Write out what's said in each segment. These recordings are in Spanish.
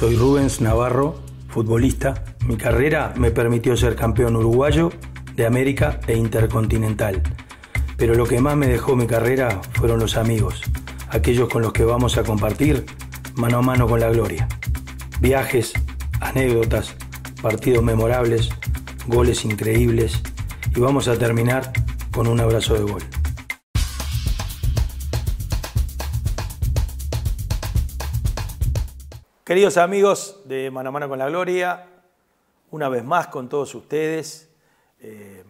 Soy Rubens Navarro, futbolista. Mi carrera me permitió ser campeón uruguayo de América e Intercontinental. Pero lo que más me dejó mi carrera fueron los amigos, aquellos con los que vamos a compartir mano a mano con la gloria. Viajes, anécdotas, partidos memorables, goles increíbles y vamos a terminar con un abrazo de gol. Queridos amigos de Mano a Mano con la Gloria, una vez más con todos ustedes, eh,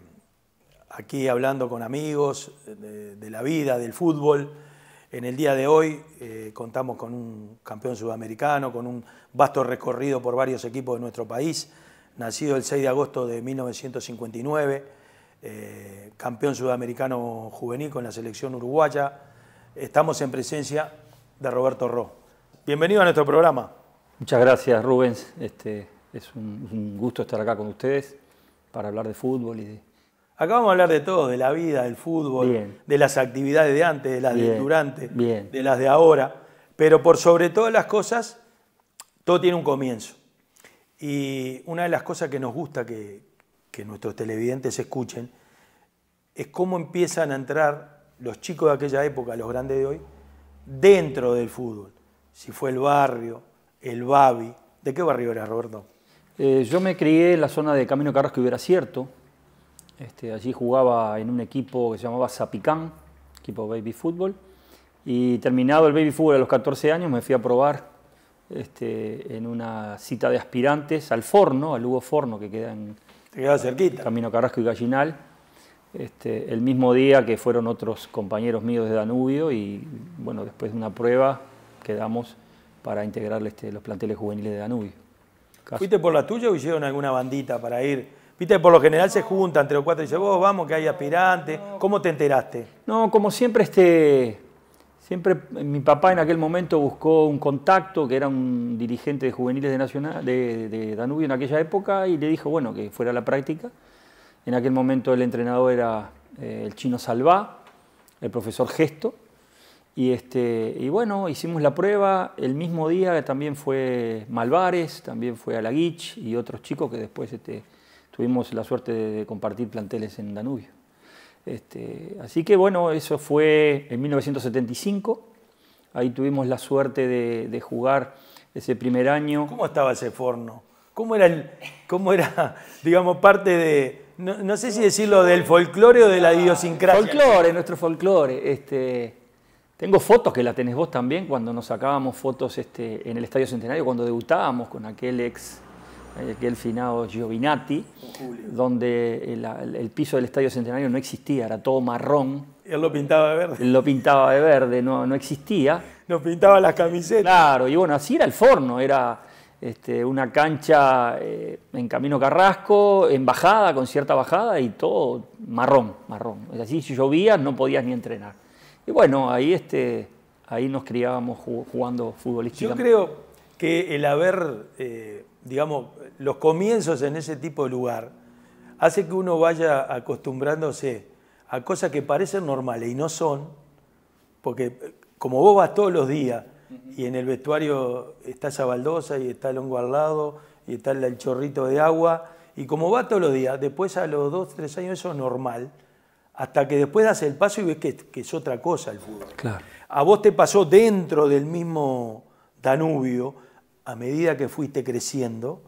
aquí hablando con amigos de, la vida, del fútbol. En el día de hoy eh, contamos con un campeón sudamericano, con un vasto recorrido por varios equipos de nuestro país, nacido el 6 de agosto de 1959, eh, campeón sudamericano juvenil con la selección uruguaya. Estamos en presencia de Roberto Ro. Bienvenido a nuestro programa. Muchas gracias, Rubens. Este, es un, un, gusto estar acá con ustedes para hablar de fútbol y de... Acá vamos a hablar de todo, de la vida, del fútbol, Bien. de las actividades de antes, de las de durante, bien. de las de ahora. Pero por sobre todas las cosas, todo tiene un comienzo. Y una de las cosas que nos gusta que, que nuestros televidentes escuchen es cómo empiezan a entrar los chicos de aquella época, los grandes de hoy, dentro del fútbol. Si fue el barrio, el Babi. ¿De qué barrio era, Roberto? Eh, yo me crié en la zona de Camino Carrasco y Veracierto. Este, allí jugaba en un equipo que se llamaba Zapicán, equipo baby fútbol. Y terminado el baby fútbol a los 14 años, me fui a probar este, en una cita de aspirantes al Forno, al Hugo Forno, que queda en Te quedaba cerquita. Camino Carrasco y Gallinal. Este, el mismo día que fueron otros compañeros míos de Danubio y bueno, después de una prueba quedamos para integrar este, los planteles juveniles de Danubio. Caso- ¿Fuiste por la tuya o hicieron alguna bandita para ir? Viste, por lo general se juntan entre los cuatro y dicen, vos vamos, que hay aspirantes. ¿Cómo te enteraste? No, como siempre, este, siempre mi papá en aquel momento buscó un contacto, que era un dirigente de juveniles de, Nacional, de, de Danubio en aquella época, y le dijo, bueno, que fuera a la práctica. En aquel momento el entrenador era eh, el chino Salvá, el profesor Gesto, y, este, y bueno, hicimos la prueba. El mismo día también fue Malvares, también fue Alaguich y otros chicos que después este, tuvimos la suerte de, compartir planteles en Danubio. Este, así que bueno, eso fue en 1975. Ahí tuvimos la suerte de, de jugar ese primer año. ¿Cómo estaba ese forno? ¿Cómo era, el, cómo era digamos, parte de, no, no sé si decirlo del folclore o de la idiosincrasia? Folclore, nuestro folclore. Este, tengo fotos que la tenés vos también cuando nos sacábamos fotos este, en el Estadio Centenario, cuando debutábamos con aquel ex, aquel finado Giovinatti, donde el, el piso del Estadio Centenario no existía, era todo marrón. Él lo pintaba de verde. Lo pintaba de verde, no, no existía. Nos pintaba las camisetas. Claro, y bueno, así era el forno, era este, una cancha eh, en Camino Carrasco, en bajada, con cierta bajada y todo marrón, marrón. Así si llovía no podías ni entrenar. Y bueno, ahí, este, ahí nos criábamos ju- jugando Yo futbolísticamente. creo que el haber, eh, digamos, los comienzos en ese tipo de lugar hace que uno vaya acostumbrándose a cosas que parecen normales y no son, porque eh, como vos vas todos los días y en el vestuario está esa baldosa y está el hongo al lado y está el chorrito de agua, y como vas todos los días, después a los dos, tres años eso es normal, hasta que después das el paso y ves que, que es otra cosa el fútbol. Claro. A vos te pasó dentro del mismo Danubio, a medida que fuiste creciendo,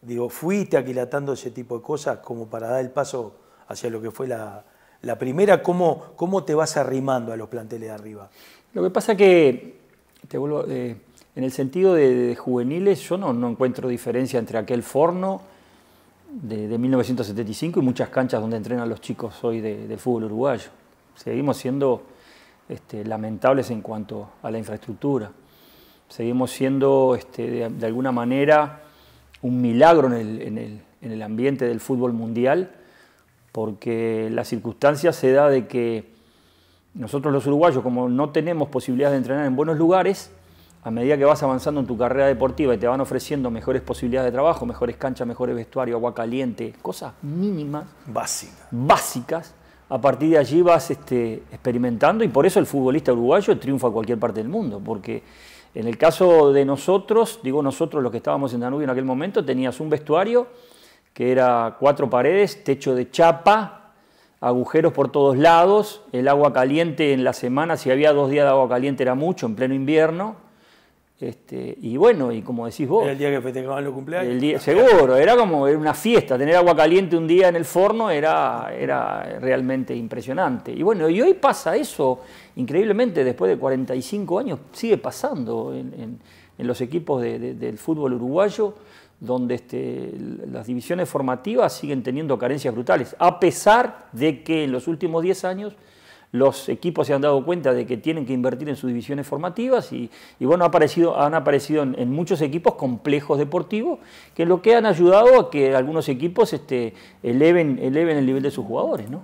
digo, fuiste aquilatando ese tipo de cosas como para dar el paso hacia lo que fue la, la primera, ¿cómo, ¿cómo te vas arrimando a los planteles de arriba? Lo que pasa que, te vuelvo, eh, en el sentido de, de juveniles, yo no, no encuentro diferencia entre aquel forno de, de 1975 y muchas canchas donde entrenan los chicos hoy de- fútbol uruguayo. Seguimos siendo este, lamentables en cuanto a la infraestructura. Seguimos siendo, este, de, de alguna manera, un milagro en el, en el- en el ambiente del fútbol mundial, porque la circunstancia se da de que nosotros los uruguayos, como no tenemos posibilidades de entrenar en buenos lugares, a medida que vas avanzando en tu carrera deportiva y te van ofreciendo mejores posibilidades de trabajo, mejores canchas, mejores vestuarios, agua caliente, cosas mínimas, Básica. básicas, a partir de allí vas este, experimentando y por eso el futbolista uruguayo triunfa en cualquier parte del mundo, porque En el caso de nosotros, digo nosotros los que estábamos en Danubio en aquel momento, tenías un vestuario que era cuatro paredes, techo de chapa, agujeros por todos lados, el agua caliente en la semana, si había dos días de agua caliente era mucho, en pleno invierno. Este, y bueno, y como decís vos. Era el día que festejaban los cumpleaños. El día, seguro, era como era una fiesta. Tener agua caliente un día en el forno era, era realmente impresionante. Y bueno, y hoy pasa eso increíblemente, después de 45 años, sigue pasando en, los equipos del fútbol uruguayo donde este, las divisiones formativas siguen teniendo carencias brutales, a pesar de que en los últimos 10 años los equipos se han dado cuenta de que tienen que invertir en sus divisiones formativas y, bueno, han aparecido, han aparecido en, muchos equipos complejos deportivos que lo que han ayudado a que algunos equipos este, eleven, eleven el nivel de sus jugadores. ¿no?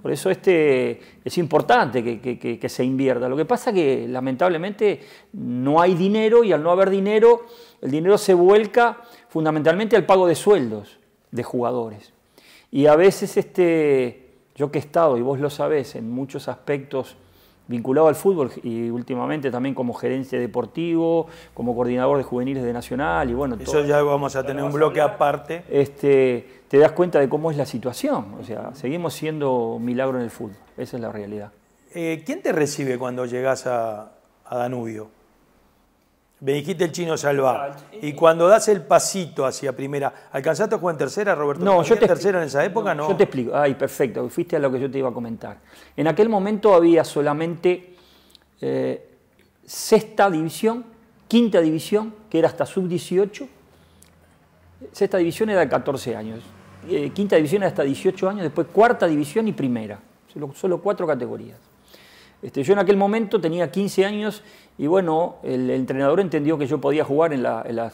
Por eso este, es importante que, que se invierta. Lo que pasa es que lamentablemente no hay dinero y al no haber dinero el dinero se vuelca fundamentalmente al pago de sueldos de jugadores. Y a veces este, yo que he estado, y vos lo sabés, en muchos aspectos vinculado al fútbol y últimamente también como gerencia deportivo, como coordinador de juveniles de Nacional y bueno... Eso ya vamos a tener un bloque aparte. Este, te das cuenta de cómo es la situación, o sea, seguimos siendo un milagro en el fútbol, esa es la realidad. Eh, ¿Quién te recibe cuando llegas a Danubio? Me dijiste el chino Salva. Y cuando das el pasito hacia primera, ¿alcanzaste a jugar en tercera, Roberto? No, yo te tercera en esa época? No, Yo te explico. Ay, perfecto. Fuiste a lo que yo te iba a comentar. En aquel momento había solamente eh, sexta división, quinta división, que era hasta sub-18. Sexta división era de 14 años. Eh, quinta división era hasta 18 años. Después cuarta división y primera. solo cuatro categorías. Este, yo en aquel momento tenía 15 años y bueno, el, entrenador entendió que yo podía jugar en la,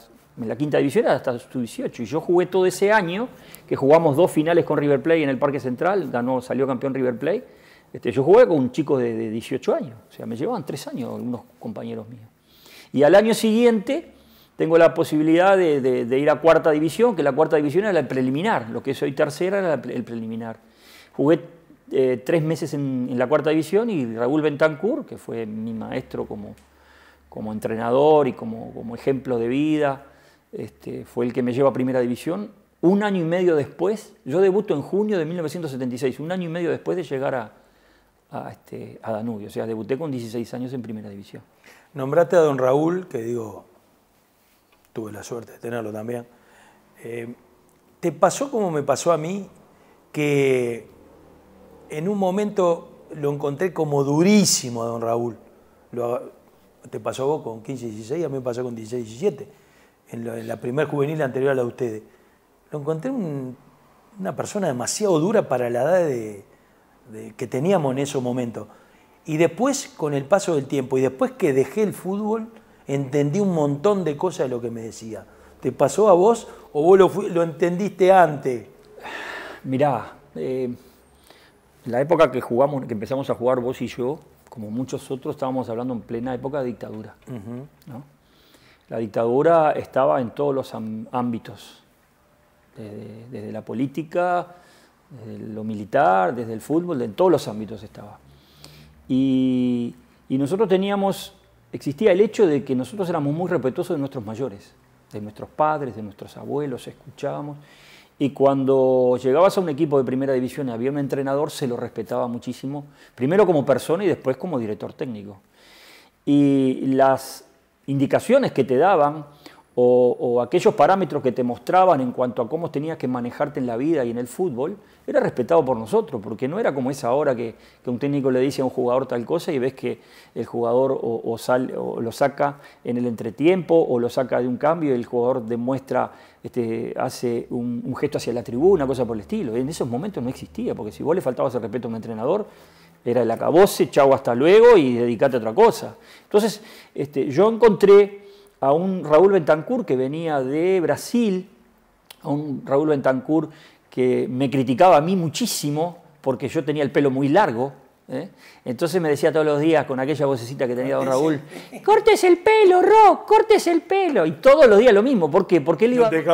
quinta división hasta su 18. Y yo jugué todo ese año, que jugamos dos finales con River Plate en el Parque Central, ganó, salió campeón River Plate. Este, yo jugué con un chico de, 18 años, o sea, me llevaban tres años unos compañeros míos. Y al año siguiente tengo la posibilidad de, ir a cuarta división, que la cuarta división era el preliminar, lo que es hoy tercera era el preliminar. Jugué eh, tres meses en, la cuarta división y Raúl Bentancur, que fue mi maestro como, como entrenador y como, como ejemplo de vida, este, fue el que me lleva a primera división. Un año y medio después, yo debuto en junio de 1976, un año y medio después de llegar a, a, este, a Danubio, o sea, debuté con 16 años en primera división. Nombraste a don Raúl, que digo, tuve la suerte de tenerlo también. Eh, ¿Te pasó como me pasó a mí que en un momento lo encontré como durísimo a don Raúl. te pasó vos con 15, 16, a mí me pasó con 16, 17, en, la primer juvenil anterior a la de ustedes. Lo encontré una persona demasiado dura para la edad que teníamos en esos momentos. Y después, con el paso del tiempo, y después que dejé el fútbol, entendí un montón de cosas de lo que me decía. ¿Te pasó a vos o vos lo, entendiste antes? Mirá, eh, la época que jugamos, que empezamos a jugar vos y yo, como muchos otros, estábamos hablando en plena época de dictadura. La dictadura estaba en todos los ámbitos, desde, la política, desde lo militar, desde el fútbol, en todos los ámbitos estaba. Y, y nosotros teníamos, existía el hecho de que nosotros éramos muy respetuosos de nuestros mayores, de nuestros padres, de nuestros abuelos, escuchábamos. Y cuando llegabas a un equipo de primera división y había un entrenador, se lo respetaba muchísimo, primero como persona y después como director técnico. Y las indicaciones que te daban o, aquellos parámetros que te mostraban en cuanto a cómo tenías que manejarte en la vida y en el fútbol, era respetado por nosotros, porque no era como es ahora que, un técnico le dice a un jugador tal cosa y ves que el jugador o, o lo saca en el entretiempo o lo saca de un cambio y el jugador demuestra, este, hace un, gesto hacia la tribuna, cosa por el estilo. En esos momentos no existía, porque si vos le faltabas el respeto a un entrenador, era el acabose, chau, hasta luego y dedicate a otra cosa. Entonces, este, yo encontré a un Raúl Bentancur que venía de Brasil, a un Raúl Bentancur que me criticaba a mí muchísimo porque yo tenía el pelo muy largo. ¿eh? Entonces me decía todos los días con aquella vocecita que tenía don Raúl, cortes el pelo, Rock, cortes el pelo. Y todos los días lo mismo. ¿Por qué? Porque él iba... No te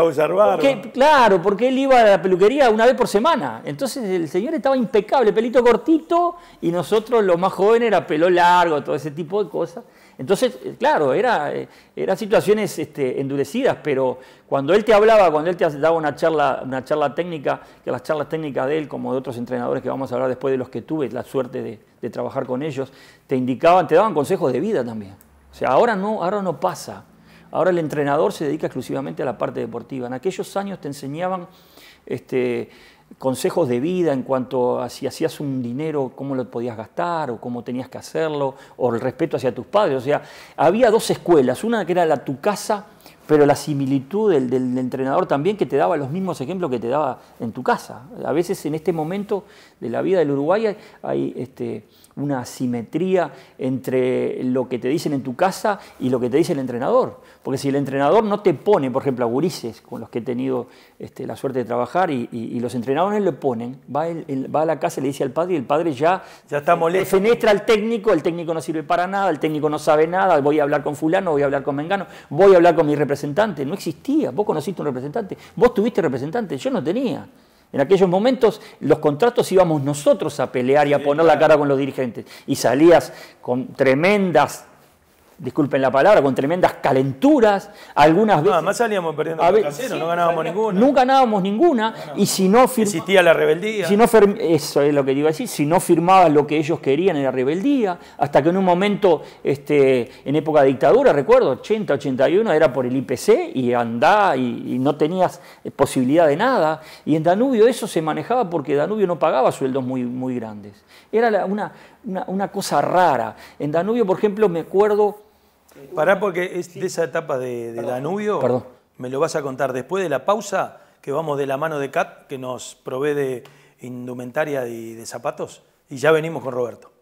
claro, porque él iba a la peluquería una vez por semana. Entonces el señor estaba impecable, pelito cortito, y nosotros, lo más jóvenes, era pelo largo, todo ese tipo de cosas. Entonces, eh, claro, era, eh, eran situaciones este, endurecidas, pero cuando él te hablaba, cuando él te daba una charla, una charla técnica, que las charlas técnicas de él, como de otros entrenadores que vamos a hablar después de los que tuve la suerte de, trabajar con ellos, te indicaban, te daban consejos de vida también. O sea, ahora no, ahora no pasa. Ahora el entrenador se dedica exclusivamente a la parte deportiva. En aquellos años te enseñaban este, consejos de vida en cuanto a si hacías un dinero, cómo lo podías gastar o cómo tenías que hacerlo, o el respeto hacia tus padres. O sea, había dos escuelas, una que era la tu casa, pero la similitud del, del, entrenador también que te daba los mismos ejemplos que te daba en tu casa. A veces en este momento de la vida del Uruguay hay este, una asimetría entre lo que te dicen en tu casa y lo que te dice el entrenador. Porque si el entrenador no te pone, por ejemplo, a gurises con los que he tenido este, la suerte de trabajar y, y, y los entrenadores le ponen, va, el, va, a la casa y le dice al padre y el padre ya, ya está molesto. fenestra al técnico, el técnico no sirve para nada, el técnico no sabe nada, voy a hablar con fulano, voy a hablar con Mengano, voy a hablar con mi representante. No existía, vos conociste un representante, vos tuviste representante, yo no tenía. En aquellos momentos los contratos íbamos nosotros a pelear y a poner la cara con los dirigentes. Y salías con tremendas, disculpen la palabra, con tremendas calenturas. Algunas veces. Además salíamos perdiendo a sí, no ganábamos ninguna. No ganábamos ninguna. No ganábamos. Y si no firma, Existía la rebeldía. Si no eso es lo que iba a decir. Si no firmabas lo que ellos querían, era rebeldía. Hasta que en un momento, este, en época de dictadura, recuerdo, 80, 81, era por el IPC y andá y, y no tenías posibilidad de nada. Y en Danubio eso se manejaba porque Danubio no pagaba sueldos muy, muy grandes. Era la, una, una, una cosa rara. En Danubio, por ejemplo, me acuerdo Pará porque es de esa etapa de, de Danubio, Perdón. me lo vas a contar después de la pausa, que vamos de la mano de Cat, que nos provee de indumentaria y de zapatos, y ya venimos con Roberto.